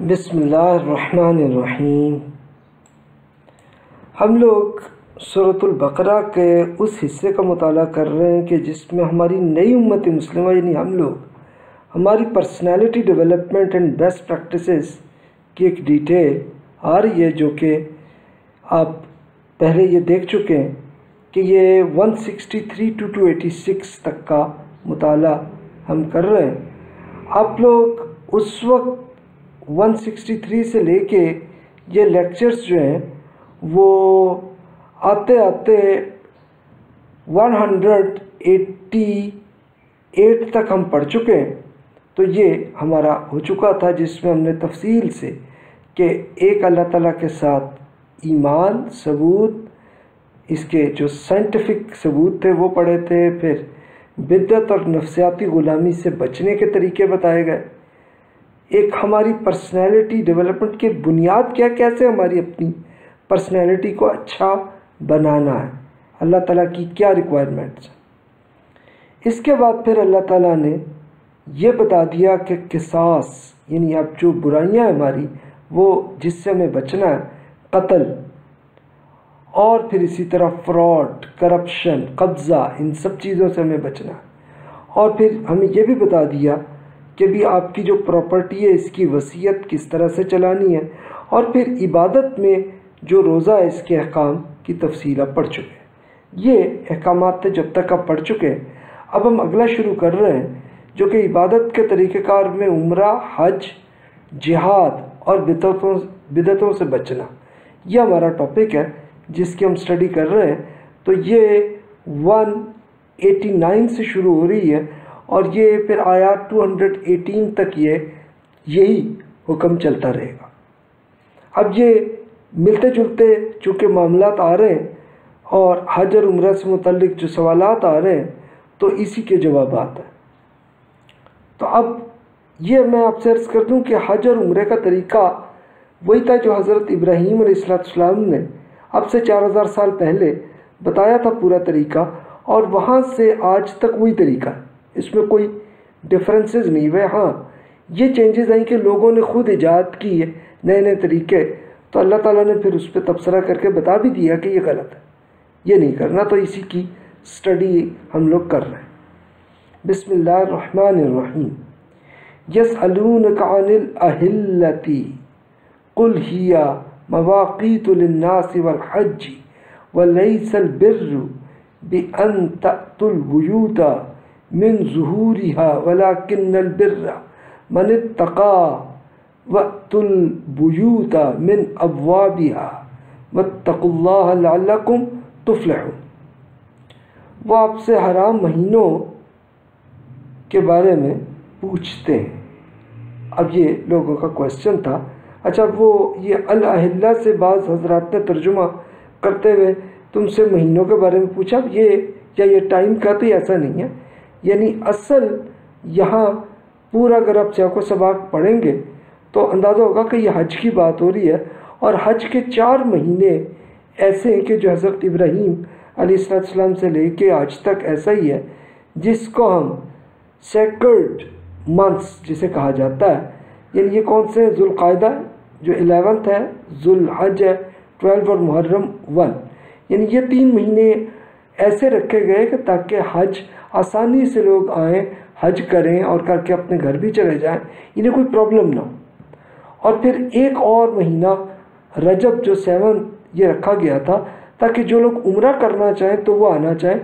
بسم اللہ الرحمن الرحیم۔ ہم لوگ صورت البقرہ کے اس حصے کا مطالعہ کر رہے ہیں کہ جس میں ہماری نئی امت مسلمہ یعنی ہم لوگ ہماری personality development and best practices کی ایک ڈیٹیل آ رہی ہے جو کہ آپ پہلے یہ دیکھ چکے ہیں کہ یہ one sixty three two two eighty six تک کا مطالعہ ہم کر رہے ہیں۔ آپ لوگ اس وقت ون سکسٹی تھری سے لے کے یہ لیکچرز جو ہیں، وہ آتے آتے ون ہنڈریڈ ایٹی ایٹ تک ہم پڑھ چکے ہیں۔ تو یہ ہمارا ہو چکا تھا، جس میں ہم نے تفصیل سے کہ ایک اللہ تعالیٰ کے ساتھ ایمان، ثبوت، اس کے جو سائنٹیفک ثبوت تھے، وہ پڑھے تھے۔ پھر بدت اور نفسیاتی غلامی سے بچنے کے طریقے بتائے گئے۔ ایک ہماری پرسنالٹی ڈیولپمنٹ کی بنیاد کیا کیسے ہماری اپنی پرسنالٹی کو اچھا بنانا ہے۔ اللہ تعالیٰ کی کیا ریکوائرمنٹس اس کے بعد پھر اللہ تعالیٰ نے یہ بتا دیا کہ قصاص یعنی اب جو برائیاں ہماری، وہ جس سے ہمیں بچنا ہے، قتل اور پھر اسی طرح فراڈ کرپشن قبضہ، ان سب چیزوں سے ہمیں بچنا ہے۔ اور پھر ہمیں یہ بھی بتا دیا کہ بھی آپ کی جو پراپرٹی ہے، اس کی وصیت کس طرح سے چلانی ہے اور پھر عبادت میں جو روزہ ہے، اس کے احکام کی تفصیل آپ پڑھ چکے ہیں۔ یہ احکامات تھے جب تک آپ پڑھ چکے ہیں، اب ہم اگلا شروع کر رہے ہیں، جو کہ عبادت کے طریقہ کار میں عمرہ، حج، جہاد اور بدتوں بدتوں سے بچنا۔ یہ ہمارا ٹاپک ہے، جس کی ہم سٹڈی کر رہے ہیں۔ تو یہ ون ایٹی نائن سے شروع ہو رہی ہے۔ اور یہ پھر آیات ٹو ہنڈریڈ ایٹین تک یہ، یہی حکم چلتا رہے گا۔ اب یہ ملتے جلتے چونکہ معاملات آ رہے ہیں اور حج اور عمرہ سے متعلق جو سوالات آ رہے ہیں، تو اسی کے جوابات ہیں۔ تو اب یہ میں آپ سے عرض کر دوں کہ حج اور عمرے کا طریقہ وہی تھا جو حضرت ابراہیم علیہ السلام السلام نے اب سے چار ہزار سال پہلے بتایا تھا پورا طریقہ، اور وہاں سے آج تک وہی طریقہ ہے۔ اس میں کوئی ڈفرینسز نہیں ہوئے۔ ہاں یہ چینجز آئیں کہ لوگوں نے خود ایجاد کی ہے نئے نئے طریقے، تو اللہ تعالیٰ نے پھر اس پہ تبصرہ کر کے بتا بھی دیا کہ یہ غلط ہے۔ یہ نہیں کرنا، تو اسی کی سٹڈی ہم لوگ کر رہے ہیں۔ بسم اللہ الرحمن الرحیم۔ یسألونک عن الاہلتی قل ہیا مواقیت للناس والحج، ولیس البر بأن تأتوا البیوت۔ من ظهورها ولكن البر من اتقى وأتوا البيوت من أبوابها واتقوا الله لعلكم تفلحون۔ وہ آپ سے حرام مہینوں کے بارے میں پوچھتے ہیں۔ اب یہ لوگوں کا کوشچن تھا۔ اچھا وہ یہ الحلہ سے بعض حضرات نے ترجمہ کرتے ہوئے تم سے مہینوں کے بارے میں پوچھا۔ اب یہ یا یہ ٹائم کا تو ایسا نہیں ہے۔ یعنی اصل یہاں پورا اگر آپ چاہو سباق پڑھیں گے تو اندازہ ہوگا کہ یہ حج کی بات ہو رہی ہے اور حج کے چار مہینے ایسے ہیں کہ جو حضرت ابراہیم علیہ السلام سے لے کے آج تک ایسا ہی ہے، جس کو ہم سیکرڈ منتھس جسے کہا جاتا ہے۔ یعنی یہ کون سے؟ ذوالقاعدہ جو الیونتھ ہے، ذوالحج ہے ٹویلو اور محرم ون۔ یعنی یہ تین مہینے ایسے رکھے گئے کہ تاکہ حج آسانی سے لوگ آئیں، حج کریں اور کر کے اپنے گھر بھی چلے جائیں، انہیں کوئی پرابلم نہ ہو۔ اور پھر ایک اور مہینہ رجب جو سیون یہ رکھا گیا تھا، تاکہ جو لوگ عمرہ کرنا چاہیں تو وہ آنا چاہیں،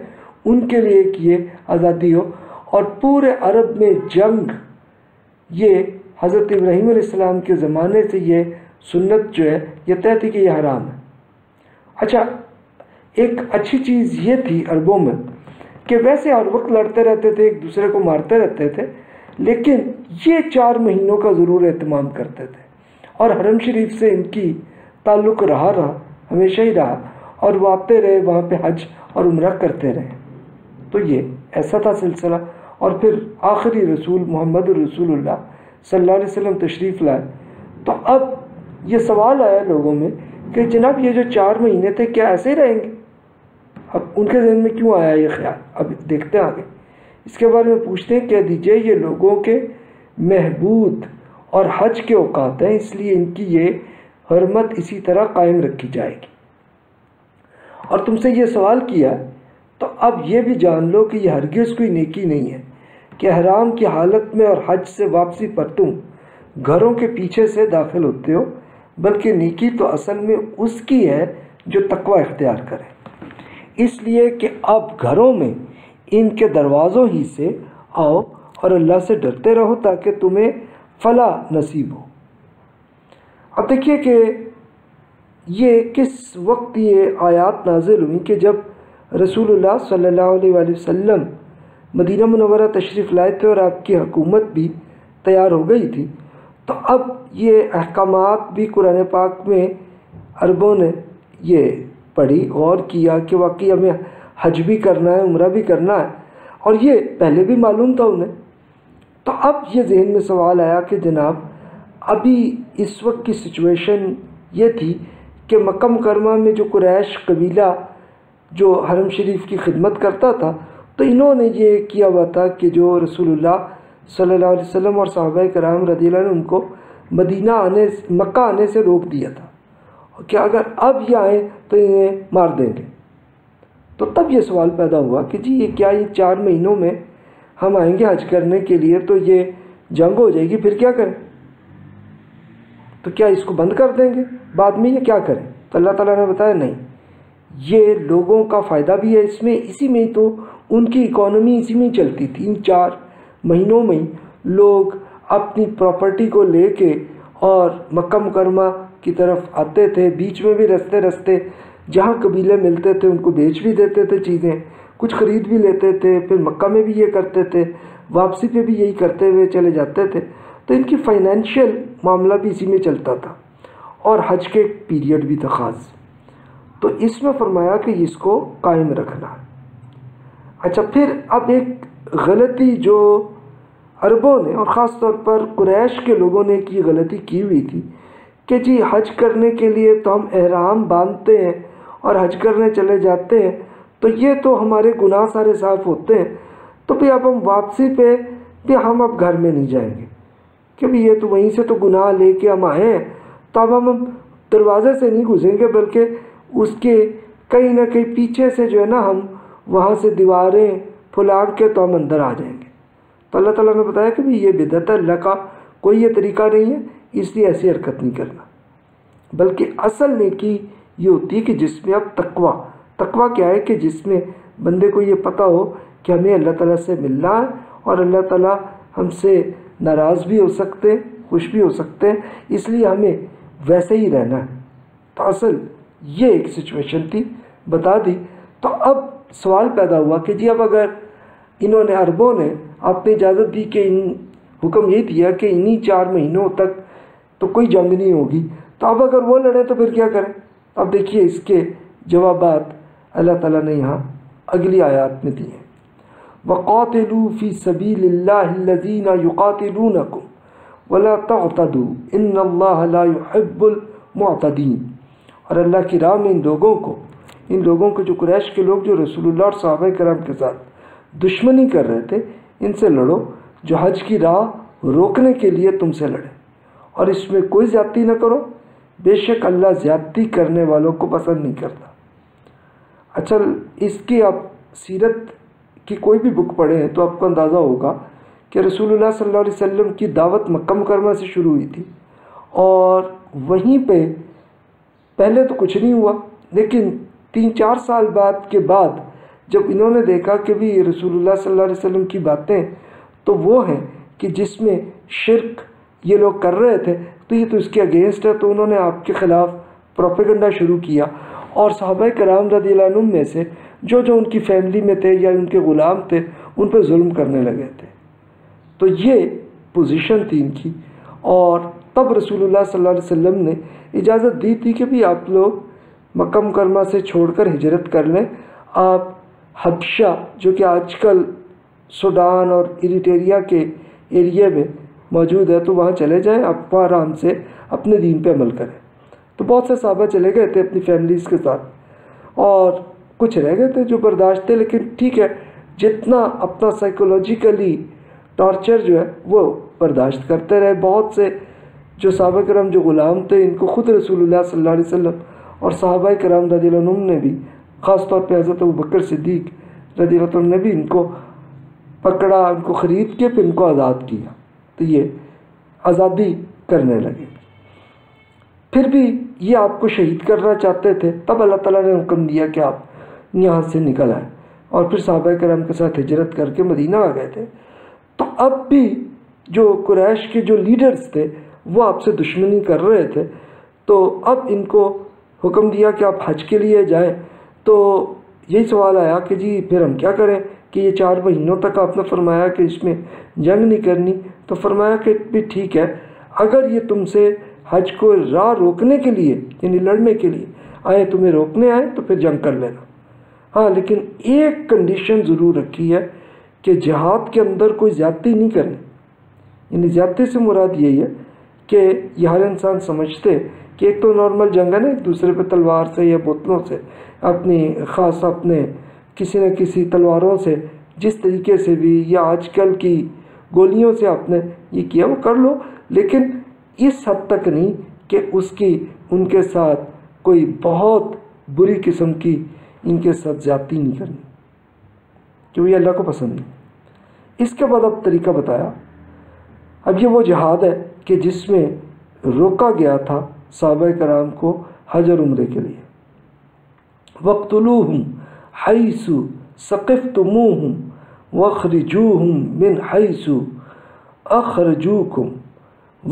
ان کے لیے ایک یہ آزادی ہو۔ اور پورے عرب میں جنگ، یہ حضرت ابراہیم علیہ السلام کے زمانے سے یہ سنت جو ہے، یہ طے تھی کہ یہ حرام ہے۔ اچھا ایک اچھی چیز یہ تھی عربوں میں کہ ویسے ہر وقت لڑتے رہتے تھے، ایک دوسرے کو مارتے رہتے تھے، لیکن یہ چار مہینوں کا ضرور اہتمام کرتے تھے۔ اور حرم شریف سے ان کی تعلق رہا رہا، ہمیشہ ہی رہا، اور وہ آتے رہے، وہاں پہ حج اور عمرہ کرتے رہے۔ تو یہ ایسا تھا سلسلہ۔ اور پھر آخری رسول محمد رسول اللہ صلی اللہ علیہ وسلم تشریف لائے۔ تو اب یہ سوال آیا لوگوں میں کہ جناب یہ جو چار مہینے تھے، کیا ایسے ہی رہیں گے؟ اب ان کے ذہن میں کیوں آیا یہ خیال؟ اب دیکھتے ہیں آگے۔ اس کے بارے میں پوچھتے ہیں، کہہ دیجیے یہ لوگوں کے محبود اور حج کے اوقات ہیں، اس لیے ان کی یہ حرمت اسی طرح قائم رکھی جائے گی۔ اور تم سے یہ سوال کیا، تو اب یہ بھی جان لو کہ یہ ہرگز کوئی نیکی نہیں ہے، کہ حرام کی حالت میں اور حج سے واپسی پر تم گھروں کے پیچھے سے داخل ہوتے ہو، بلکہ نیکی تو اصل میں اس کی ہے جو تقوی اختیار کرے۔ اس لیے کہ اب گھروں میں ان کے دروازوں ہی سے آؤ اور اللہ سے ڈرتے رہو تاکہ تمہیں فلاح نصیب ہو۔ اب دیکھیے کہ یہ کس وقت یہ آیات نازل ہوئیں کہ جب رسول اللہ صلی اللہ علیہ وآلہ وسلم مدینہ منورہ تشریف لائے تھے اور آپ کی حکومت بھی تیار ہو گئی تھی، تو اب یہ احکامات بھی قرآن پاک میں عربوں نے یہ پڑھی غور کیا کہ واقعی ہمیں حج بھی کرنا ہے، عمرہ بھی کرنا ہے۔ اور یہ پہلے بھی معلوم تھا انہیں۔ تو اب یہ ذہن میں سوال آیا کہ جناب، ابھی اس وقت کی سچویشن یہ تھی کہ مکہ مکرمہ میں جو قریش قبیلہ جو حرم شریف کی خدمت کرتا تھا، تو انہوں نے یہ کیا ہوا تھا کہ جو رسول اللہ صلی اللہ علیہ وسلم اور صحابہ کرام رضی اللہ نے ان کو مدینہ آنے مکہ آنے سے روک دیا تھا۔ کہ اگر اب یہ آئیں تو انہیں مار دیں گے۔ تو تب یہ سوال پیدا ہوا کہ جی یہ کیا یہ چار مہینوں میں ہم آئیں گے حج کرنے کے لیے تو یہ جنگ ہو جائے گی، پھر کیا کریں؟ تو کیا اس کو بند کر دیں گے؟ بعد میں یہ کیا کریں؟ تو اللہ تعالیٰ نے بتایا نہیں، یہ لوگوں کا فائدہ بھی ہے اس میں، اسی میں ہی تو ان کی اکانومی اسی میں ہی چلتی تھی۔ ان چار مہینوں میں لوگ اپنی پراپرٹی کو لے کے اور مکہ مکرمہ کی طرف آتے تھے، بیچ میں بھی رستے رستے جہاں قبیلے ملتے تھے، ان کو بیچ بھی دیتے تھے چیزیں، کچھ خرید بھی لیتے تھے، پھر مکہ میں بھی یہ کرتے تھے، واپسی پہ بھی یہی کرتے ہوئے چلے جاتے تھے۔ تو ان کی فائنینشیل معاملہ بھی اسی میں چلتا تھا اور حج کے پیریڈ بھی تھا خاص۔ تو اس میں فرمایا کہ اس کو قائم رکھنا۔ اچھا پھر اب ایک غلطی جو عربوں نے اور خاص طور پر قریش کے لوگوں نے کی، غلطی کی ہوئی تھی۔ کہ جی حج کرنے کے لیے تو ہم احرام باندھتے ہیں اور حج کرنے چلے جاتے ہیں، تو یہ تو ہمارے گناہ سارے صاف ہوتے ہیں۔ تو پھر اب ہم واپسی پہ بھی ہم اب گھر میں نہیں جائیں گے۔ کہ بھی یہ تو وہیں سے تو گناہ لے کے ہم آئے ہیں۔ تو اب ہم دروازے سے نہیں گھسیں گے، بلکہ اس کے کہیں نہ کہیں پیچھے سے جو ہے نا ہم وہاں سے دیواریں پھلاڑ کے تو ہم اندر آ جائیں گے۔ تو اللہ تعالیٰ نے بتایا کہ یہ بدعت اللہ کا کوئی یہ طریقہ نہیں ہے۔ اس لیے ایسی حرکت نہیں کرنا۔ بلکہ اصل نیکی یہ ہوتی ہے کہ جس میں اب تقوی تقوی کیا ہے کہ جس میں بندے کو یہ پتہ ہو کہ ہمیں اللہ تعالیٰ سے ملنا ہے اور اللہ تعالیٰ ہم سے ناراض بھی ہو سکتے ہیں، خوش بھی ہو سکتے ہیں، اس لیے ہمیں ویسے ہی رہنا ہے۔ تو اصل یہ ایک سچویشن تھی، بتا دی۔ تو اب سوال پیدا ہوا کہ جی اب اگر انہوں نے عربوں نے اپنی اجازت دی کہ ان حکم یہ دیا کہ انہی چار مہینوں تک تو کوئی جنگ نہیں ہوگی۔ تو اب اگر وہ لڑیں تو پھر کیا کریں؟ اب دیکھیے اس کے جوابات اللہ تعالیٰ نے یہاں اگلی آیات میں دیے وَقَاتِلُوا فِي سَبِيلِ اللَّهِ الَّذِينَ يُقَاتِلُونَكُمْ وَلَا تَعْتَدُوا إِنَّ اللَّهَ لَا يُحِبُّ الْمُعْتَدِينَ۔ اور اللہ کی راہ میں ان لوگوں کو، ان لوگوں کو جو قریش کے لوگ، جو رسول اللہ اور صحابہ کرام کے ساتھ دشمنی کر رہے تھے، ان سے لڑو۔ جو حج کی راہ روکنے کے لیے تم سے لڑے۔ اور اس میں کوئی زیادتی نہ کرو۔ بے شک اللہ زیادتی کرنے والوں کو پسند نہیں کرتا۔ اچھا اس کی آپ سیرت کی کوئی بھی بک پڑھیں ہیں تو آپ کو اندازہ ہوگا کہ رسول اللہ صلی اللہ علیہ وسلم کی دعوت مکہ مکرمہ سے شروع ہوئی تھی۔ اور وہیں پہ پہلے تو کچھ نہیں ہوا، لیکن تین چار سال بعد کے بعد جب انہوں نے دیکھا کہ بھی رسول اللہ صلی اللہ علیہ وسلم کی باتیں تو وہ ہیں کہ جس میں شرک یہ لوگ کر رہے تھے، تو یہ تو اس کے اگینسٹ ہے، تو انہوں نے آپ کے خلاف پروپیگنڈا شروع کیا۔ اور صحابہ کرام رضی اللہ عنہ میں سے جو جو ان کی فیملی میں تھے یا ان کے غلام تھے، ان پہ ظلم کرنے لگے تھے۔ تو یہ پوزیشن تھی ان کی۔ اور تب رسول اللہ صلی اللہ علیہ وسلم نے اجازت دی تھی کہ بھی آپ لوگ مکہ مکرمہ سے چھوڑ کر ہجرت کر لیں۔ آپ حبشہ، جو کہ آج کل سوڈان اور ایریٹیریا کے ایریے میں موجود ہے تو وہاں چلے جائیں، آپ وہاں آرام سے اپنے دین پہ عمل کریں۔ تو بہت سے صحابہ چلے گئے تھے اپنی فیملیز کے ساتھ۔ اور کچھ رہ گئے تھے جو برداشت تھے، لیکن ٹھیک ہے، جتنا اپنا سائیکولوجیکلی ٹارچر جو ہے، وہ برداشت کرتے رہے۔ بہت سے جو صحابہ کرام، جو غلام تھے، ان کو خود رسول اللہ صلی اللہ علیہ وسلم اور صحابہ کرام رضی اللہ عنہ نے بھی، خاص طور پہ حضرت بکر صدیق رضی اللہ عنہ نے بھی ان کو پکڑا، ان کو خرید کے، پھر ان کو آزاد کیا۔ تو یہ آزادی کرنے لگے۔ پھر بھی یہ آپ کو شہید کرنا چاہتے تھے، تب اللہ تعالیٰ نے حکم دیا کہ آپ یہاں سے نکل آئے اور پھر صحابہ کرام کے ساتھ ہجرت کر کے مدینہ آ گئے تھے۔ تو اب بھی جو قریش کے جو لیڈرز تھے، وہ آپ سے دشمنی کر رہے تھے۔ تو اب ان کو حکم دیا کہ آپ حج کے لیے جائیں۔ تو یہی سوال آیا کہ جی پھر ہم کیا کریں کہ یہ چار مہینوں تک آپ نے فرمایا کہ اس میں جنگ نہیں کرنی تو فرمایا کہ بھی ٹھیک ہے، اگر یہ تم سے حج کو راہ روکنے کے لیے یعنی لڑنے کے لیے آئے، تمہیں روکنے آئے، تو پھر جنگ کر لینا۔ ہاں لیکن ایک کنڈیشن ضرور رکھی ہے کہ جہاد کے اندر کوئی زیادتی نہیں کرنی۔ یعنی زیادتی سے مراد یہی ہے کہ یہ ہر انسان سمجھتے کہ ایک تو نارمل جنگ ہے نا، ایک دوسرے پہ تلوار سے یا بوتلوں سے، اپنی خاص اپنے کسی نہ کسی تلواروں سے، جس طریقے سے بھی یا آج کل کی گولیوں سے آپ نے یہ کیا، وہ کر لو، لیکن اس حد تک نہیں کہ اس کی، ان کے ساتھ کوئی بہت بری قسم کی ان کے ساتھ زیادتی نہیں کرنی کہ یہ اللہ کو پسند نہیں۔ اس کے بعد اب طریقہ بتایا۔ اب یہ وہ جہاد ہے کہ جس میں روکا گیا تھا صحابہ کرام کو حج اور عمرے کے لیے۔ وقتلوہم حیث ثقفتموہم وخرجوہم من حیث اخرجوکم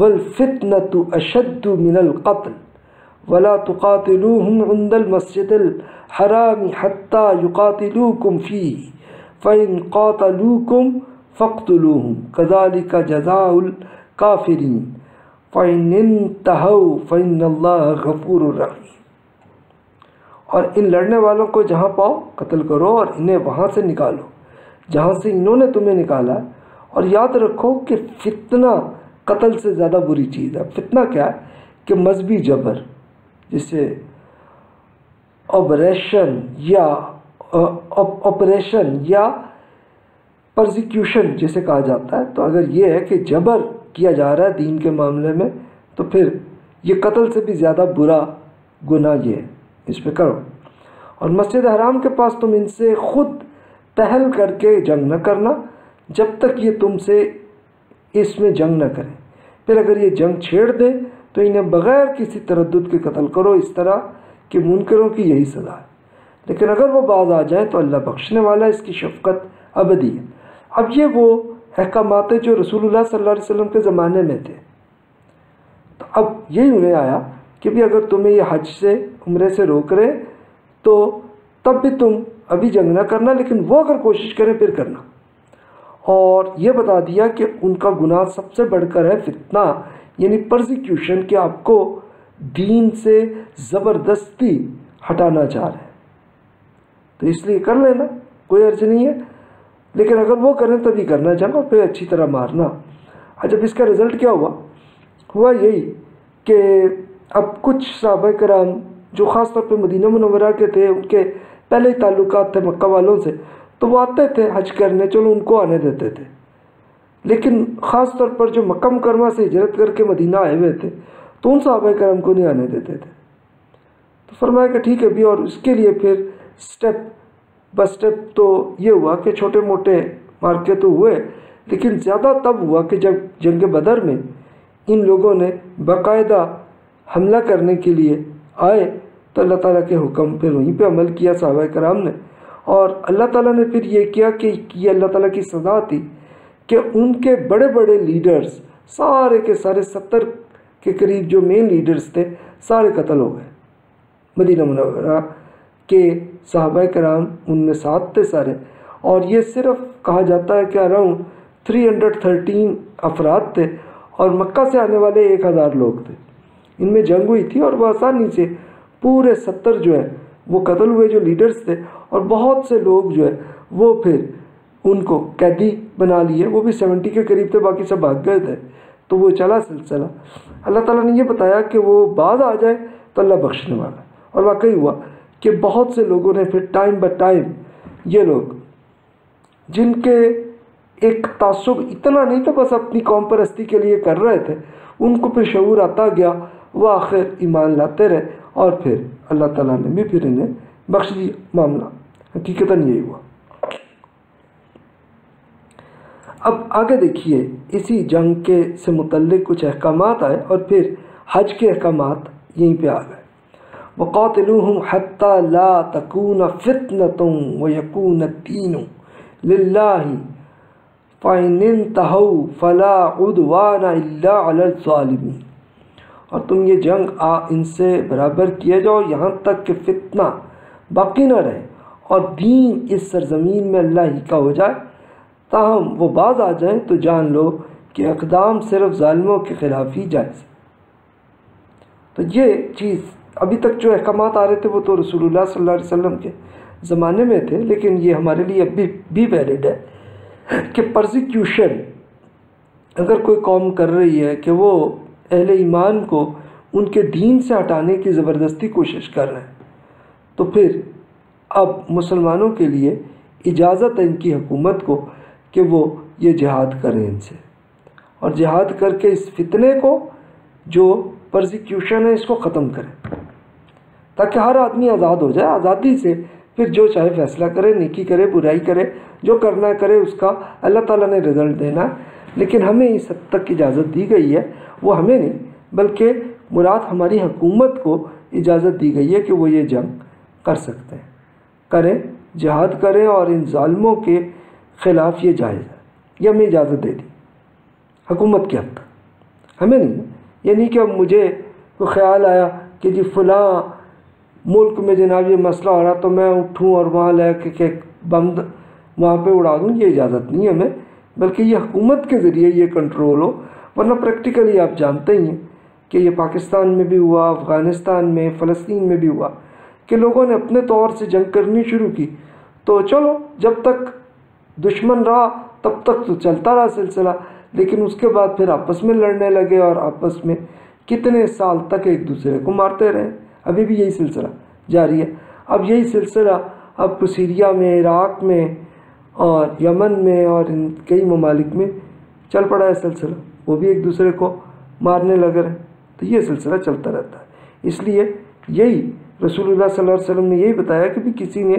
والفتنة اشد من القتل ولا تقاتلوهم عند المسجد الحرام حتى يقاتلوكم فيه فإن قاتلوكم فاقتلوهم كذلك جزاء الكافرين فإن انتهوا فإن الله غفور رحيم۔ اور ان لڑنے والوں کو جہاں پاؤ قتل کرو اور انہیں وہاں سے نکالو۔ جہاں سے انہوں نے تمہیں نکالا، اور یاد رکھو کہ فتنہ قتل سے زیادہ بری چیز ہے۔ فتنہ کیا ہے؟ کہ مذہبی جبر، جسے آپریشن یا آپریشن یا پرزیکیوشن جسے کہا جاتا ہے۔ تو اگر یہ ہے کہ جبر کیا جا رہا ہے دین کے معاملے میں، تو پھر یہ قتل سے بھی زیادہ برا گناہ یہ ہے۔ اس پہ کرو۔ اور مسجد حرام کے پاس تم ان سے خود پہل کر کے جنگ نہ کرنا، جب تک یہ تم سے اس میں جنگ نہ کریں پھر اگر یہ جنگ چھیڑ دیں تو انہیں بغیر کسی تردد کے قتل کرو، اس طرح کہ منکروں کی یہی سزا ہے۔ لیکن اگر وہ باز آ جائیں تو اللہ بخشنے والا اس کی شفقت ابدی ہے۔ اب یہ وہ احکامات جو رسول اللہ صلی اللہ علیہ وسلم کے زمانے میں تھے۔ تو اب یہی انہیں آیا کہ بھی اگر تمہیں یہ حج سے، عمرے سے روک رہے، تو تب بھی تم ابھی جنگ نہ کرنا، لیکن وہ اگر کوشش کریں پھر کرنا۔ اور یہ بتا دیا کہ ان کا گناہ سب سے بڑھ کر ہے فتنہ یعنی پرزیکیوشن کہ آپ کو دین سے زبردستی ہٹانا چاہ رہے ہیں۔ تو اس لیے کر لینا، کوئی عرض نہیں ہے۔ لیکن اگر وہ کریں تبھی کرنا چاہنا پھر اچھی طرح مارنا۔ اچھا، جب اس کا رزلٹ کیا ہوا؟ ہوا یہی کہ اب کچھ صحابہ کرام جو خاص طور پہ مدینہ منورہ کے تھے، ان کے پہلے ہی تعلقات تھے مکہ والوں سے، تو وہ آتے تھے حج کرنے، چلو ان کو آنے دیتے تھے۔ لیکن خاص طور پر جو مکہ مکرمہ سے ہجرت کر کے مدینہ آئے ہوئے تھے، تو ان صحابہ کرم کو نہیں آنے دیتے تھے۔ تو فرمایا کہ ٹھیک ہے بھی، اور اس کے لیے پھر سٹیپ بس سٹیپ تو یہ ہوا کہ چھوٹے موٹے مارکے تو ہوئے، لیکن زیادہ تب ہوا کہ جب جنگ بدر میں ان لوگوں نے باقاعدہ حملہ کرنے کے لیے آئے تو اللہ تعالیٰ کے حکم پھر وہیں پہ عمل کیا صحابہ کرام نے۔ اور اللہ تعالیٰ نے پھر یہ کیا کہ یہ اللہ تعالیٰ کی سزا تھی کہ ان کے بڑے بڑے لیڈرز سارے کے سارے ستر کے قریب جو مین لیڈرز تھے سارے قتل ہو گئے۔ مدینہ منورہ کے صحابہ کرام ان میں ساتھ تھے سارے۔ اور یہ صرف کہا جاتا ہے کہ اراؤنڈ تھری ہنڈریڈ تھرٹین افراد تھے اور مکہ سے آنے والے ایک ہزار لوگ تھے۔ ان میں جنگ ہوئی تھی اور وہ آسانی سے پورے ستر جو ہے وہ قتل ہوئے جو لیڈرز تھے، اور بہت سے لوگ جو ہے وہ پھر ان کو قیدی بنا لیے۔ وہ بھی سیونٹی کے قریب تھے، باقی سب بھاگ گئے تھے۔ تو وہ چلا سلسلہ۔ اللہ تعالیٰ نے یہ بتایا کہ وہ بعد آ جائے تو اللہ بخشنے والا اور واقعی ہوا کہ بہت سے لوگوں نے پھر ٹائم بائی ٹائم یہ لوگ، جن کے ایک تعصب اتنا نہیں تھا، بس اپنی قوم پرستی کے لیے کر رہے تھے، ان کو پھر شعور آتا گیا، وہ آخر ایمان لاتے رہے۔ اور پھر اللہ تعالیٰ نے بھی پھر انہیں بخش دیا معاملہ حقیقتاً یہی ہوا۔ اب آگے دیکھیے، اسی جنگ کے سے متعلق کچھ احکامات آئے اور پھر حج کے احکامات یہیں پہ آ گئے۔ وقاتلوہم حتی لا تکون فتنة ویکون الدین للہ فَإِنِ انتہو فلا عدوان الا علی الظالمین اور تم یہ جنگ آ ان سے برابر کیے جاؤ، یہاں تک کہ فتنہ باقی نہ رہے۔ اور دین اس سرزمین میں اللہ ہی کا ہو جائے۔ تاہم وہ باز آ جائیں تو جان لو کہ اقدام صرف ظالموں کے خلاف ہی جائز۔ تو یہ چیز ابھی تک جو احکامات آ رہے تھے وہ تو رسول اللہ صلی اللہ علیہ وسلم کے زمانے میں تھے، لیکن یہ ہمارے لیے اب بھی بھی ویلڈ ہے کہ پرزیکیوشن اگر کوئی قوم کر رہی ہے کہ وہ اہل ایمان کو ان کے دین سے ہٹانے کی زبردستی کوشش کر رہے ہیں۔ تو پھر اب مسلمانوں کے لیے اجازت ہے ان کی حکومت کو کہ وہ یہ جہاد کریں ان سے۔ اور جہاد کر کے اس فتنے کو جو پرزیکیوشن ہے اس کو ختم کریں۔ تاکہ ہر آدمی آزاد ہو جائے، آزادی سے پھر جو چاہے فیصلہ کرے، نیکی کرے، برائی کرے، جو کرنا کرے، اس کا اللہ تعالیٰ نے رزلٹ دینا ہے۔ لیکن ہمیں اس حد تک اجازت دی گئی ہے وہ ہمیں نہیں، بلکہ مراد ہماری حکومت کو اجازت دی گئی ہے کہ وہ یہ جنگ کر سکتے ہیں۔ کریں، جہاد کریں اور ان ظالموں کے خلاف یہ جائز ہے۔ یہ ہمیں اجازت دے دی۔ حکومت کے حد تک ہمیں نہیں۔ یہ نہیں کہ اب مجھے کوئی خیال آیا کہ جی فلاں ملک میں جناب یہ مسئلہ ہو رہا تو میں اٹھوں اور وہاں لے کے کہ بند وہاں پہ اڑا دوں، یہ اجازت نہیں ہمیں، بلکہ یہ حکومت کے ذریعے یہ کنٹرول ہو۔ ورنہ پریکٹیکلی آپ جانتے ہی ہیں کہ یہ پاکستان میں بھی ہوا، افغانستان میں، فلسطین میں بھی ہوا کہ لوگوں نے اپنے طور سے جنگ کرنی شروع کی۔ تو چلو، جب تک دشمن رہا، تب تک تو چلتا رہا سلسلہ، لیکن اس کے بعد پھر آپس میں لڑنے لگے اور آپس میں کتنے سال تک ایک دوسرے کو مارتے رہے۔ ابھی بھی یہی سلسلہ جاری ہے۔ اب یہی سلسلہ اب سیریا میں، عراق میں اور یمن میں اور ان کئی ممالک میں چل پڑا ہے سلسلہ۔ وہ بھی ایک دوسرے کو مارنے لگ رہے ہیں۔ تو یہ سلسلہ چلتا رہتا ہے۔ اس لیے یہی رسول اللہ صلی اللہ علیہ وسلم نے یہی بتایا کہ بھی کسی نے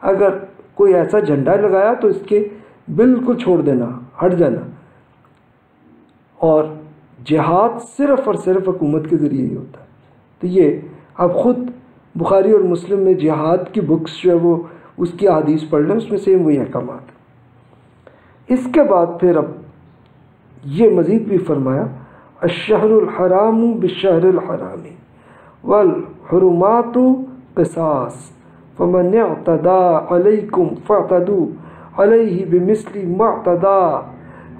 اگر کوئی ایسا جھنڈا لگایا تو اس کے بالکل چھوڑ دینا، ہٹ جانا۔ اور جہاد صرف اور صرف حکومت کے ذریعے ہی ہوتا ہے۔ تو یہ آپ خود بخاری اور مسلم میں جہاد کی بکس جو ہے وہ اس کی حدیث پڑھ لیں، اس میں سیم وہی احکامات۔ اس کے بعد پھر اب یہ مزید بھی فرمایا، الشہر الحرام بشہر الحرامی والحرمات قصاص. فمن اعتدى عليكم فاعتدوا عليه بمثل ما اعتدى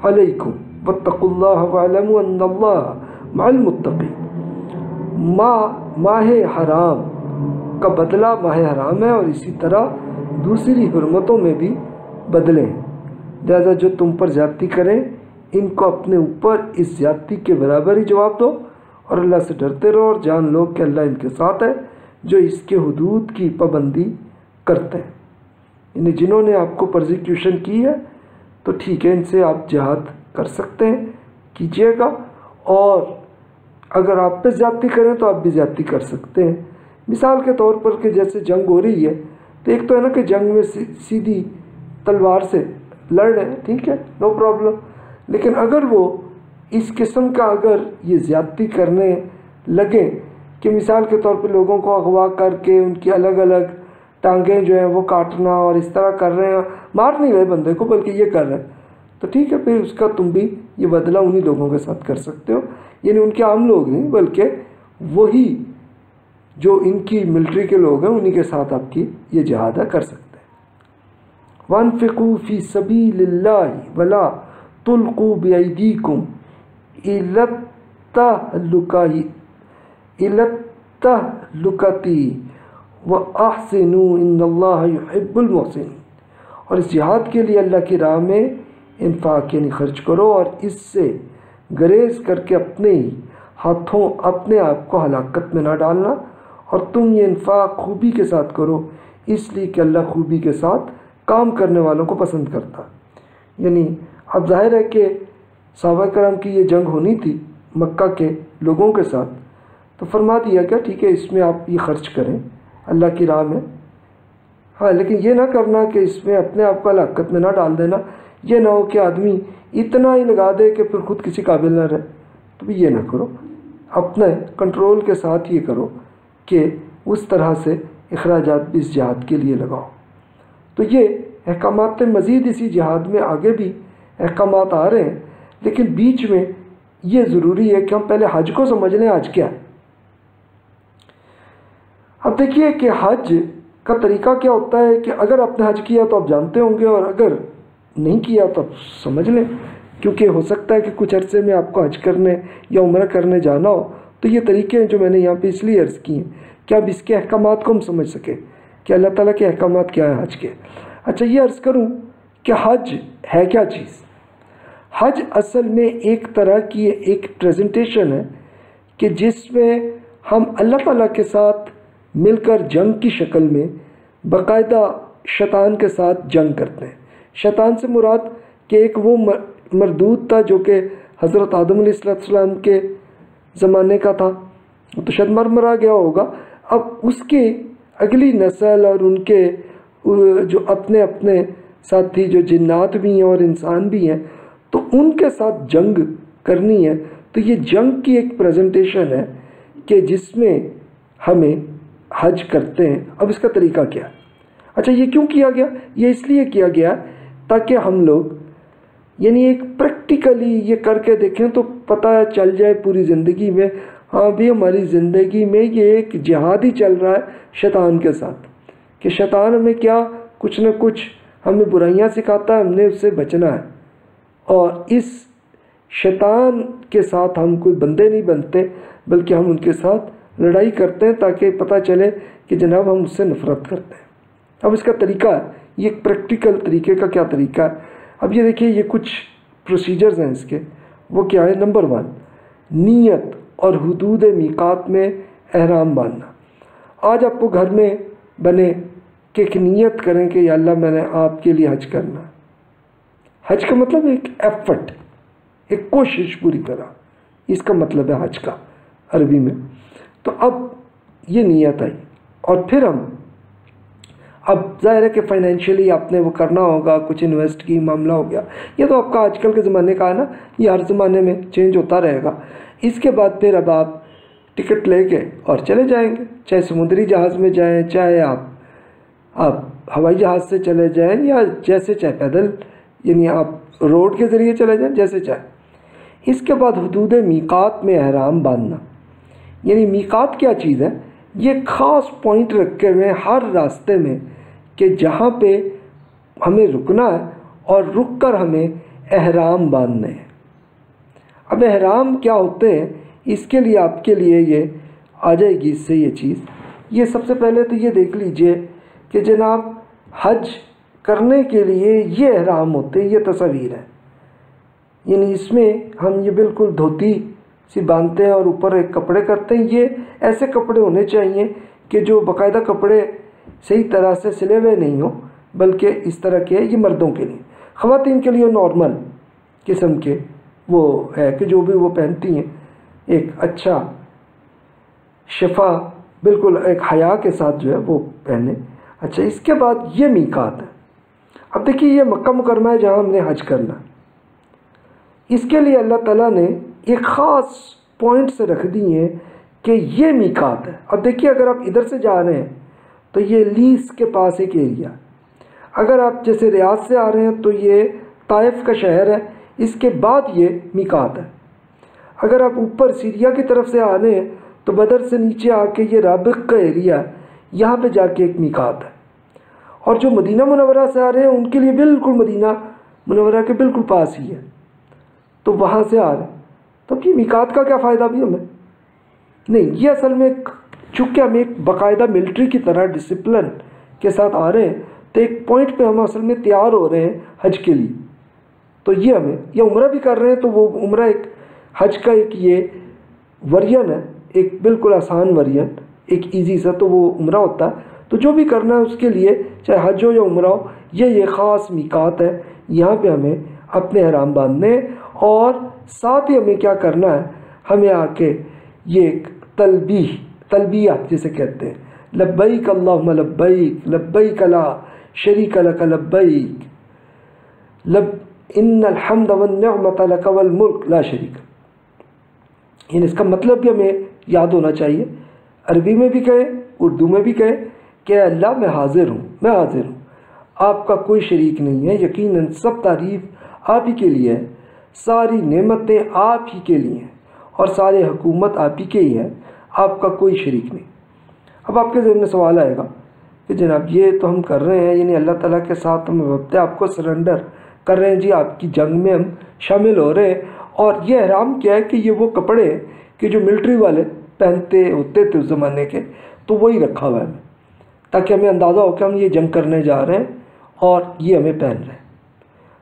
عليكم واتقوا الله واعلموا ان الله مع المتقين. ماہ ماہ حرام. کا بدلہ ماہ حرام ہے اور اسی طرح دوسری حرمتوں میں بھی بدلیں لہذا جو تم پر زیادتی کریں ان کو اپنے اوپر اس زیادتی کے برابر ہی جواب دو اور اللہ سے ڈرتے رہو اور جان لو کہ اللہ ان کے ساتھ ہے جو اس کے حدود کی پابندی کرتے ہیں۔ یعنی جنہوں نے آپ کو پرزیکیوشن کی ہے، تو ٹھیک ہے، ان سے آپ جہاد کر سکتے ہیں کیجیے گا۔ اور اگر آپ پہ زیادتی کریں تو آپ بھی زیادتی کر سکتے ہیں۔ مثال کے طور پر کہ جیسے جنگ ہو رہی ہے، تو ایک تو ہے نا کہ جنگ میں سیدھی تلوار سے لڑ رہے ہیں، ٹھیک ہے نو پرابلم لیکن اگر وہ اس قسم کا اگر یہ زیادتی کرنے لگیں کہ مثال کے طور پہ لوگوں کو اغوا کر کے ان کی الگ الگ ٹانگیں جو ہیں وہ کاٹنا اور اس طرح کر رہے ہیں، مار نہیں رہے بندے کو، بلکہ یہ کر رہے ہیں۔ تو ٹھیک ہے، پھر اس کا تم بھی یہ بدلہ انہی لوگوں کے ساتھ کر سکتے ہو۔ یعنی ان کے عام لوگ نہیں، بلکہ وہی جو ان کی ملٹری کے لوگ ہیں، انہی کے ساتھ آپ کی یہ جہادہ کر سکتے ہیں۔ وَانفِقُوا فِي سَبِيلِ اللَّهِ وَلَا تُلْقُوا بِأَيْدِيكُمْ إِلَتَّهْلُكَهِ التہلکتی و احسنو ان اللہ يحب المحسن اور اس جہاد کے لیے اللہ کی راہ میں انفاق یعنی خرچ کرو اور اس سے گریز کر کے اپنے ہی ہاتھوں اپنے آپ کو ہلاکت میں نہ ڈالنا اور تم یہ انفاق خوبی کے ساتھ کرو، اس لیے کہ اللہ خوبی کے ساتھ کام کرنے والوں کو پسند کرتا۔ یعنی اب ظاہر ہے کہ صحابہ کرم کی یہ جنگ ہونی تھی مکہ کے لوگوں کے ساتھ، تو فرما دیا کہ ٹھیک ہے، اس میں آپ یہ خرچ کریں، اللہ کی راہ میں۔ ہاں لیکن یہ نہ کرنا کہ اس میں اپنے آپ کو ہلاکت میں نہ ڈال دینا۔ یہ نہ ہو کہ آدمی اتنا ہی لگا دے کہ پھر خود کسی قابل نہ رہے۔ تو بھی یہ نہ کرو، اپنے کنٹرول کے ساتھ یہ کرو کہ اس طرح سے اخراجات بھی اس جہاد کے لیے لگاؤ۔ تو یہ احکامات مزید اسی جہاد میں آگے بھی احکامات آ رہے ہیں۔ لیکن بیچ میں یہ ضروری ہے کہ ہم پہلے حج کو سمجھ لیں آج کیا ہے۔ اب دیکھیے کہ حج کا طریقہ کیا ہوتا ہے کہ اگر آپ نے حج کیا تو آپ جانتے ہوں گے اور اگر نہیں کیا تو آپ سمجھ لیں۔ کیونکہ ہو سکتا ہے کہ کچھ عرصے میں آپ کو حج کرنے یا عمرہ کرنے جانا ہو۔ تو یہ طریقے ہیں جو میں نے یہاں پہ اس لیے عرض کی ہیں کہ اب اس کے احکامات کو ہم سمجھ سکیں کہ اللہ تعالیٰ کے احکامات کیا ہیں حج کے۔ اچھا یہ عرض کروں کہ حج ہے کیا چیز؟ حج اصل میں ایک طرح کی ایک پریزنٹیشن ہے کہ جس میں ہم اللہ تعالیٰ کے ساتھ مل کر جنگ کی شکل میں باقاعدہ شیطان کے ساتھ جنگ کرتے ہیں۔ شیطان سے مراد کہ ایک وہ مردود تھا جو کہ حضرت آدم علیہ السلام کے زمانے کا تھا۔ تو شاید مر، مرا گیا ہوگا۔ اب اس کی اگلی نسل اور ان کے، جو اپنے اپنے ساتھی جو جنات بھی ہیں اور انسان بھی ہیں تو ان کے ساتھ جنگ کرنی ہے۔ تو یہ جنگ کی ایک پریزنٹیشن ہے کہ جس میں ہمیں حج کرتے ہیں۔ اب اس کا طریقہ کیا؟ ہے اچھا یہ کیوں کیا گیا؟ یہ اس لیے کیا گیا تاکہ ہم لوگ یعنی ایک پریکٹیکلی یہ کر کے دیکھیں تو پتہ چل جائے پوری زندگی میں ہاں بھی ہماری زندگی میں یہ ایک جہاد ہی چل رہا ہے شیطان کے ساتھ۔ کہ شیطان ہمیں کیا؟ کچھ نہ کچھ ہمیں برائیاں سکھاتا ہے، ہم نے اس سے بچنا ہے۔ اور اس شیطان کے ساتھ ہم کوئی بندے نہیں بنتے، بلکہ ہم ان کے ساتھ لڑائی کرتے ہیں تاکہ پتہ چلے کہ جناب ہم اس سے نفرت کرتے ہیں۔ اب اس کا طریقہ ہے، یہ ایک پریکٹیکل طریقے کا کیا طریقہ ہے؟ اب یہ دیکھیے، یہ کچھ پروسیجرز ہیں اس کے۔ وہ کیا ہے؟ نمبر ون نیت اور حدود میقات میں احرام باندھنا۔ آج آپ کو گھر میں بنے کہ ایک نیت کریں کہ یا اللہ میں نے آپ کے لیے حج کرنا حج کا مطلب ایک ایفٹ ایک کوشش پوری طرح۔ اس کا مطلب ہے حج کا، عربی میں۔ تو اب یہ نیت آئی۔ اور پھر ہم، اب ظاہر ہے کہ فائنینشلی آپ نے وہ کرنا ہوگا، کچھ انویسٹ کی، معاملہ ہو گیا۔ یہ تو آپ کا آج کل کے زمانے کا ہے نا، یہ ہر زمانے میں چینج ہوتا رہے گا۔ اس کے بعد پھر اب آپ ٹکٹ لے کے اور چلے جائیں گے۔ چاہے سمندری جہاز میں جائیں، چاہے آپ آپ ہوائی جہاز سے چلے جائیں یا جیسے چاہے پیدل۔ یعنی آپ روڈ کے ذریعے چلے جائیں، جیسے چاہے۔ اس کے بعد حدود میقات میں احرام باندھنا۔ یعنی میقات کیا چیز ہے؟ یہ خاص پوائنٹ رکھے ہوئے ہر راستے میں کہ جہاں پہ ہمیں رکنا ہے اور رک کر ہمیں احرام باندھنے ہیں۔ اب احرام کیا ہوتے ہیں؟ اس کے لیے آپ کے لیے یہ آ جائے گی اس سے یہ چیز۔ یہ سب سے پہلے تو یہ دیکھ لیجیے کہ جناب حج کرنے کے لیے یہ احرام ہوتے ہیں، یہ تصویر ہے یعنی اس میں ہم یہ بالکل دھوتی سی باندھتے ہیں اور اوپر ایک کپڑے کرتے ہیں۔ یہ ایسے کپڑے ہونے چاہیے کہ جو باقاعدہ کپڑے صحیح طرح سے سلے ہوئے نہیں ہوں، بلکہ اس طرح کے یہ مردوں کے لیے۔ خواتین کے لیے نارمل قسم کے وہ ہے کہ جو بھی وہ پہنتی ہیں، ایک اچھا شفا، بالکل ایک حیا کے ساتھ جو ہے وہ پہنے اچھا اس کے بعد یہ میکات ہے۔ اب دیکھیے یہ مکہ مکرمہ ہے جہاں ہم نے حج کرنا۔ اس کے لیے اللہ تعالیٰ نے ایک خاص پوائنٹ سے رکھ دی ہیں کہ یہ میکات ہے۔ اب دیکھیے اگر آپ ادھر سے جا رہے ہیں تو یہ لیس کے پاس ایک ایریا اگر آپ جیسے ریاض سے آ رہے ہیں تو یہ طائف کا شہر ہے۔ اس کے بعد یہ میکات ہے۔ اگر آپ اوپر سیریا کی طرف سے آ رہے ہیں تو بدر سے نیچے آ کے یہ رابق کا ایریا ہے۔ یہاں پہ جا کے ایک میکات ہے۔ اور جو مدینہ منورہ سے آ رہے ہیں، ان کے لیے بالکل مدینہ منورہ کے بالکل پاس ہی ہے۔ تو وہاں سے آ رہے ہیں۔ تو یہ میکات کا کیا فائدہ بھی ہمیں؟ نہیں، یہ اصل میں چونکہ ہم ایک باقاعدہ ملٹری کی طرح ڈسپلن کے ساتھ آ رہے ہیں، تو ایک پوائنٹ پہ ہم اصل میں تیار ہو رہے ہیں حج کے لیے۔ تو یہ ہمیں یہ عمرہ بھی کر رہے ہیں، تو وہ عمرہ ایک حج کا ایک یہ ورین ہے، ایک بالکل آسان ورین ایک ایزی سا تو وہ عمرہ ہوتا ہے۔ تو جو بھی کرنا ہے اس کے لیے، چاہے حج ہو یا عمرہ ہو، یہ یہ خاص میکات ہے۔ یہاں پہ ہمیں اپنے احرام باندھنے اور ساتھ ہی ہمیں کیا کرنا ہے؟ ہمیں آ کے یہ تلبی تلبیہ جسے کہتے ہیں۔ لبیک اللہم لبیک لبیک لا شریک لک لبیک۔ لب، ان الحمد والنعمت لک والملک لا شریک۔ یعنی اس کا مطلب بھی ہمیں یاد ہونا چاہیے۔ عربی میں بھی کہیں اردو میں بھی کہیں کہ اللہ میں حاضر ہوں، میں حاضر ہوں۔ آپ کا کوئی شریک نہیں ہے، یقیناً سب تعریف آپ ہی کے لیے ہے۔ ساری نعمتیں آپ ہی کے لیے ہیں اور سارے حکومت آپ ہی کے ہی ہے۔ آپ کا کوئی شریک نہیں۔ اب آپ کے ذہن میں سوال آئے گا کہ جناب یہ تو ہم کر رہے ہیں یعنی اللہ تعالیٰ کے ساتھ ہم وقت آپ کو سرنڈر کر رہے ہیں۔ جی آپ کی جنگ میں ہم شامل ہو رہے ہیں۔ اور یہ احرام کیا ہے کہ یہ وہ کپڑے کہ جو ملٹری والے پہنتے ہوتے تھے اس زمانے کے، تو وہی رکھا ہوا ہے۔ ہمیں تاکہ ہمیں اندازہ ہو کہ ہم یہ جنگ کرنے جا رہے ہیں اور یہ ہمیں پہن رہے ہیں۔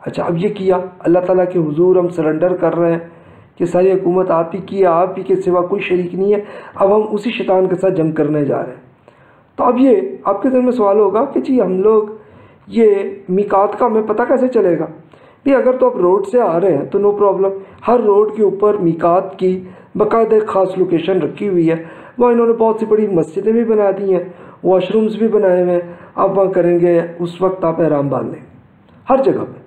اچھا اب یہ کیا؟ اللہ تعالیٰ کے حضور ہم سرنڈر کر رہے ہیں کہ ساری حکومت آپ ہی کی ہے، آپ ہی کے سوا کوئی شریک نہیں ہے۔ اب ہم اسی شیطان کے ساتھ جنگ کرنے جا رہے ہیں۔ تو اب یہ آپ کے ذہن میں سوال ہوگا کہ جی ہم لوگ یہ میکات کا ہمیں پتہ کیسے چلے گا؟ بھی اگر تو آپ روڈ سے آ رہے ہیں تو نو پرابلم ہر روڈ کے اوپر میکات کی باقاعدہ ایک خاص لوکیشن رکھی ہوئی ہے۔ وہاں انہوں نے بہت سی بڑی مسجدیں بھی بنا دی ہیں۔ واش رومز بھی بنائے ہوئے ہیں۔ آپ وہاں کریں گے، اس وقت آپ احرام باندھ لیں۔ ہر جگہ پہ۔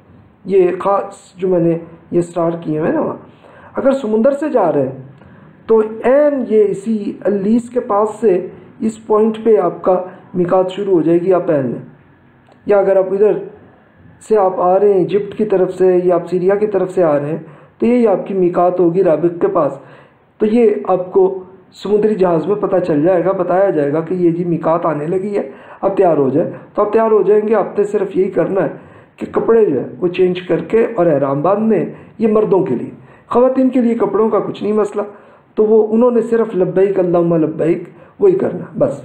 یہ خاص جو میں نے یہ سٹارٹ کیے ہیں نا وہاں۔ اگر سمندر سے جا رہے ہیں، تو این یہ اسی اللیس کے پاس سے اس پوائنٹ پہ آپ کا مکات شروع ہو جائے گی، آپ پہن لیں یا اگر آپ ادھر سے آپ آ رہے ہیں ایجپٹ کی طرف سے یا آپ سیریا کی طرف سے آ رہے ہیں، تو یہی آپ کی میکات ہوگی رابق کے پاس۔ تو یہ آپ کو سمندری جہاز میں پتہ چل جائے گا، بتایا جائے گا کہ یہ جی میکات آنے لگی ہے، اب تیار ہو جائے۔ تو اب تیار ہو جائیں گے، آپ نے صرف یہی کرنا ہے کہ کپڑے جو ہے وہ چینج کر کے اور احرام باندھنے یہ مردوں کے لیے۔ خواتین کے لیے کپڑوں کا کچھ نہیں مسئلہ، تو وہ انہوں نے صرف لبیک، اللہم لبیک، وہی کرنا، بس۔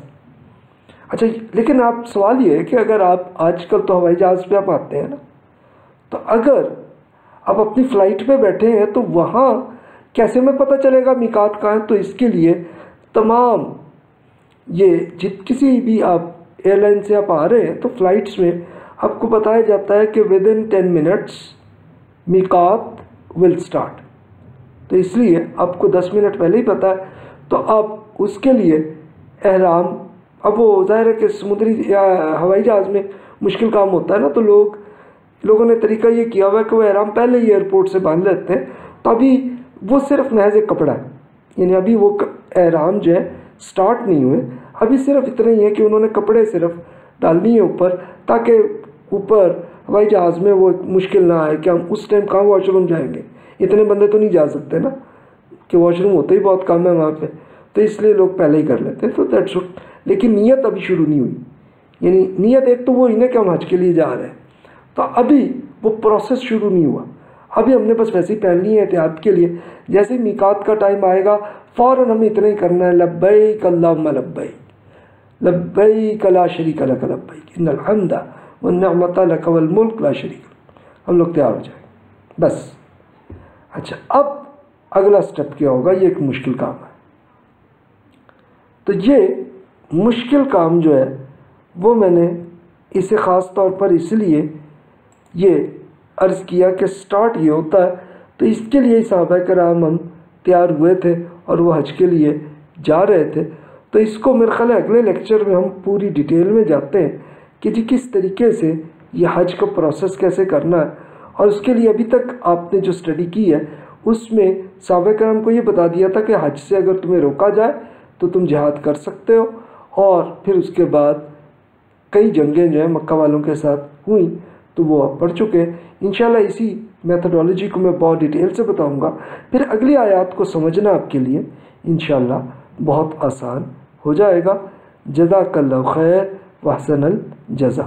اچھا لیکن آپ، سوال یہ ہے کہ اگر آپ آج کل تو ہوائی جہاز پہ آپ آتے ہیں نا، تو اگر آپ اپنی فلائٹ پہ بیٹھے ہیں تو وہاں کیسے میں پتہ چلے گا میکات کہاں ہے؟ تو اس کے لیے تمام یہ جت کسی بھی آپ ایئر لائن سے آپ آ رہے ہیں، تو فلائٹس میں آپ کو بتایا جاتا ہے کہ ود ان ٹین منٹس میکات ول سٹارٹ تو اس لیے آپ کو دس منٹ پہلے ہی پتہ ہے۔ تو آپ اس کے لیے احرام، اب وہ ظاہر ہے کہ سمندری، یا ہوائی جہاز میں مشکل کام ہوتا ہے نا، تو لوگ، لوگوں نے طریقہ یہ کیا ہوا ہے کہ وہ احرام پہلے ہی ایئرپورٹ سے باندھ لیتے ہیں۔ تو ابھی وہ صرف محض ایک کپڑا ہے۔ یعنی ابھی وہ احرام جو ہے سٹارٹ نہیں ہوئے۔ ابھی صرف اتنا ہی ہے کہ انہوں نے کپڑے صرف ڈالنی ہے اوپر تاکہ اوپر ہوائی جہاز میں وہ مشکل نہ آئے کہ ہم اس ٹائم کہاں واش روم جائیں گے۔ اتنے بندے تو نہیں جا سکتے نا کہ واش روم ہوتا ہی بہت کم ہے وہاں پہ۔ تو اس لیے لوگ پہلے ہی کر لیتے ہیں۔ تو دیٹ شوڈ لیکن نیت ابھی شروع نہیں ہوئی۔ یعنی نیت ایک تو وہ ہی نا کہ ہم حج کے لیے جا رہے ہیں۔ تو ابھی وہ پروسیس شروع نہیں ہوا۔ ابھی ہم نے بس ویسے ہی پہننی ہے احتیاط کے لیے۔ جیسے میکات کا ٹائم آئے گا، فوراً ہمیں اتنا ہی کرنا ہے، لبیک اللہم لبیک۔ لبیک لا شریک لک لبیک۔ ان الحمد والنعمت لک والملک لا شریک ہم لوگ تیار ہو جائیں۔ بس۔ اچھا اب اگلا سٹیپ کیا ہوگا؟ یہ ایک مشکل کام ہے۔ تو یہ مشکل کام جو ہے، وہ میں نے اسے خاص طور پر اس لیے یہ عرض کیا کہ سٹارٹ یہ ہوتا ہے۔ تو اس کے لیے صحابہ کرام ہم تیار ہوئے تھے اور وہ حج کے لیے جا رہے تھے۔ تو اس کو میرے خیال ہے اگلے لیکچر میں ہم پوری ڈیٹیل میں جاتے ہیں کہ جی کس طریقے سے یہ حج کا پروسیس کیسے کرنا ہے۔ اور اس کے لیے ابھی تک آپ نے جو اسٹڈی کی ہے، اس میں صحابہ کرام کو یہ بتا دیا تھا کہ حج سے اگر تمہیں روکا جائے تو تم جہاد کر سکتے ہو۔ اور پھر اس کے بعد کئی جنگیں جو ہیں مکہ والوں کے ساتھ ہوئیں۔ تو وہ آپ پڑھ چکے ہیں۔ انشاءاللہ اسی میتھڈالوجی کو میں بہت ڈیٹیل سے بتاؤں گا۔ پھر اگلی آیات کو سمجھنا آپ کے لیے انشاءاللہ بہت آسان ہو جائے گا۔ جزاک اللہ خیر وحسن الجزا